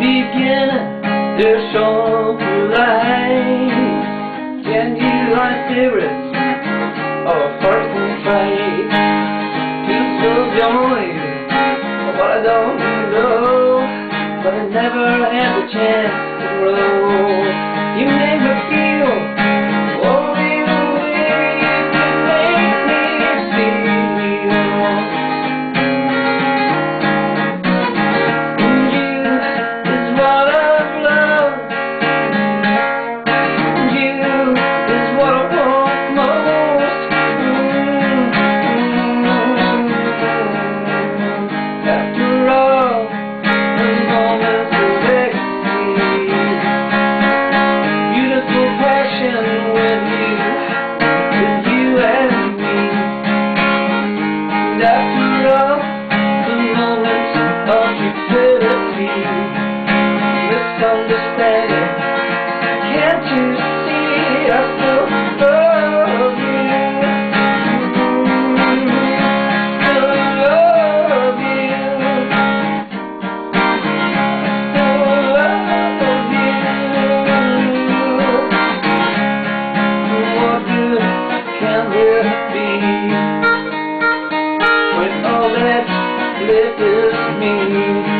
beginning their songful life. Can you like spirits of a fucking fight? Too so lonely, but I don't know. But I never had the chance to grow. Misunderstanding. Can't you see I still love you? Still love you. Still love you. What good can there be when all that's left is me?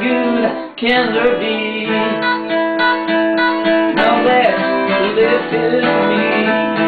good can there be? Now that this is me.